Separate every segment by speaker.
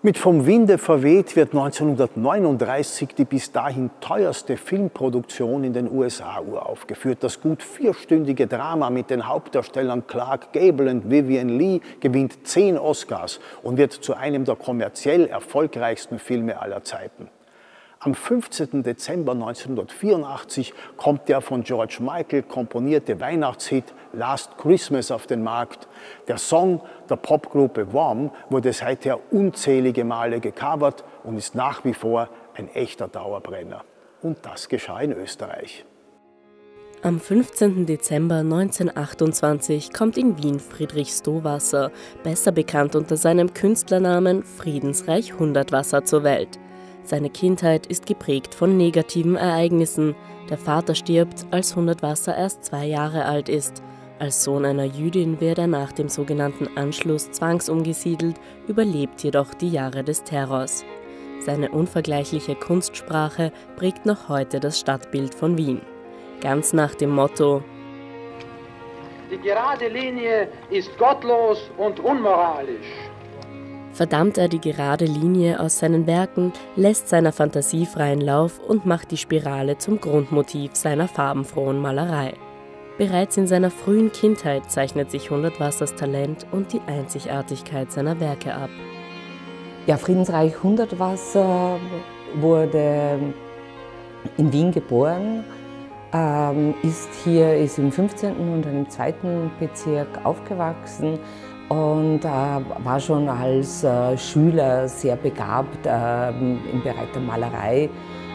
Speaker 1: Mit Vom Winde verweht wird 1939 die bis dahin teuerste Filmproduktion in den USA uraufgeführt. Das gut vierstündige Drama mit den Hauptdarstellern Clark Gable und Vivian Lee gewinnt zehn Oscars und wird zu einem der kommerziell erfolgreichsten Filme aller Zeiten. Am 15. Dezember 1984 kommt der von George Michael komponierte Weihnachtshit Last Christmas auf den Markt. Der Song der Popgruppe Wham wurde seither unzählige Male gecovert und ist nach wie vor ein echter Dauerbrenner. Und das geschah in Österreich.
Speaker 2: Am 15. Dezember 1928 kommt in Wien Friedrich Stowasser, besser bekannt unter seinem Künstlernamen Friedensreich Hundertwasser, zur Welt. Seine Kindheit ist geprägt von negativen Ereignissen. Der Vater stirbt, als Hundertwasser erst zwei Jahre alt ist. Als Sohn einer Jüdin wird er nach dem sogenannten Anschluss zwangsumgesiedelt, überlebt jedoch die Jahre des Terrors. Seine unvergleichliche Kunstsprache prägt noch heute das Stadtbild von Wien. Ganz nach dem Motto
Speaker 3: Die gerade Linie ist gottlos und unmoralisch
Speaker 2: verdammt er die gerade Linie aus seinen Werken, lässt seiner Fantasie freien Lauf und macht die Spirale zum Grundmotiv seiner farbenfrohen Malerei. Bereits in seiner frühen Kindheit zeichnet sich Hundertwassers Talent und die Einzigartigkeit seiner Werke ab.
Speaker 4: Ja, Friedensreich Hundertwasser wurde in Wien geboren, ähm, ist hier ist im 15. und im 2. Bezirk aufgewachsen, und äh, war schon als äh, Schüler sehr begabt äh, im Bereich der Malerei,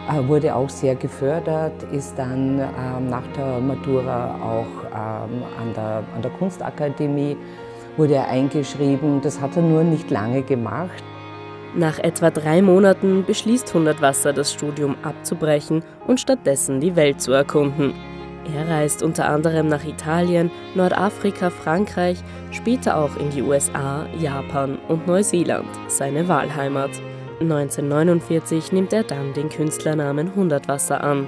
Speaker 4: äh, wurde auch sehr gefördert, ist dann ähm, nach der Matura auch ähm, an, der, an der Kunstakademie, wurde er eingeschrieben. Das hat er nur nicht lange gemacht.
Speaker 2: Nach etwa drei Monaten beschließt Hundertwasser, das Studium abzubrechen und stattdessen die Welt zu erkunden. Er reist unter anderem nach Italien, Nordafrika, Frankreich, später auch in die USA, Japan und Neuseeland, seine Wahlheimat. 1949 nimmt er dann den Künstlernamen Hundertwasser an.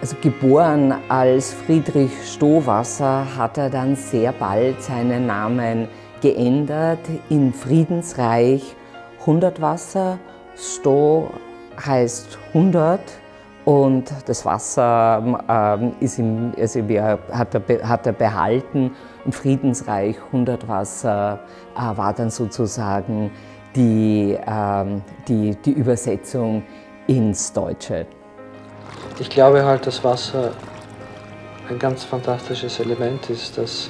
Speaker 4: Also geboren als Friedrich Stowasser hat er dann sehr bald seinen Namen geändert in Friedensreich Hundertwasser. Stoh heißt 100 und das Wasser ähm, ist ihm, also hat, er, hat er behalten und Friedensreich 100 Wasser äh, war dann sozusagen die, ähm, die, die Übersetzung ins Deutsche.
Speaker 5: Ich glaube halt, dass Wasser ein ganz fantastisches Element ist, das,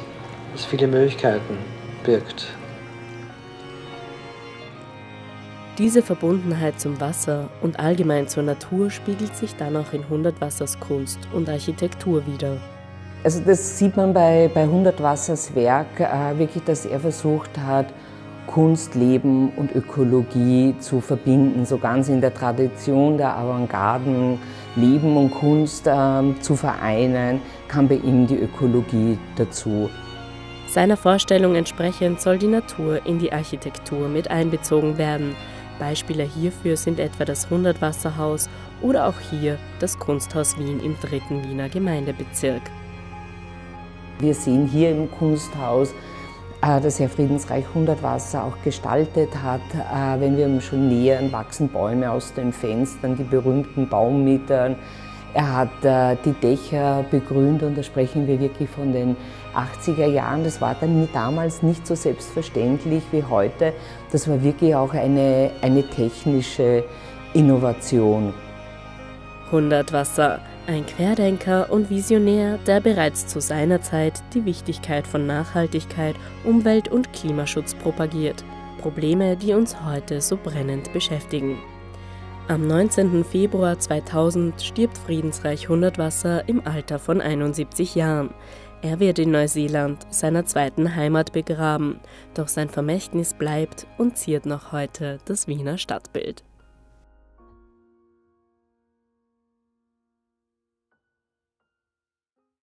Speaker 5: das viele Möglichkeiten birgt.
Speaker 2: Diese Verbundenheit zum Wasser und allgemein zur Natur spiegelt sich dann auch in Hundertwassers Kunst und Architektur wider.
Speaker 4: Also das sieht man bei, bei Hundertwassers Werk äh, wirklich, dass er versucht hat, Kunst, Leben und Ökologie zu verbinden, so ganz in der Tradition der Avantgarden, Leben und Kunst äh, zu vereinen, kam bei ihm die Ökologie dazu.
Speaker 2: Seiner Vorstellung entsprechend soll die Natur in die Architektur mit einbezogen werden, Beispiele hierfür sind etwa das Hundertwasserhaus oder auch hier das Kunsthaus Wien im dritten Wiener Gemeindebezirk.
Speaker 4: Wir sehen hier im Kunsthaus, äh, dass Herr Friedensreich Hundertwasser auch gestaltet hat. Äh, wenn wir uns schon nähern, wachsen Bäume aus den Fenstern, die berühmten Baummietern. Er hat äh, die Dächer begrünt und da sprechen wir wirklich von den 80er Jahren. Das war dann damals nicht so selbstverständlich wie heute. Das war wirklich auch eine, eine technische Innovation.
Speaker 2: 100 Wasser, ein Querdenker und Visionär, der bereits zu seiner Zeit die Wichtigkeit von Nachhaltigkeit, Umwelt- und Klimaschutz propagiert. Probleme, die uns heute so brennend beschäftigen. Am 19. Februar 2000 stirbt Friedensreich Hundertwasser im Alter von 71 Jahren. Er wird in Neuseeland, seiner zweiten Heimat, begraben, doch sein Vermächtnis bleibt und ziert noch heute das Wiener Stadtbild.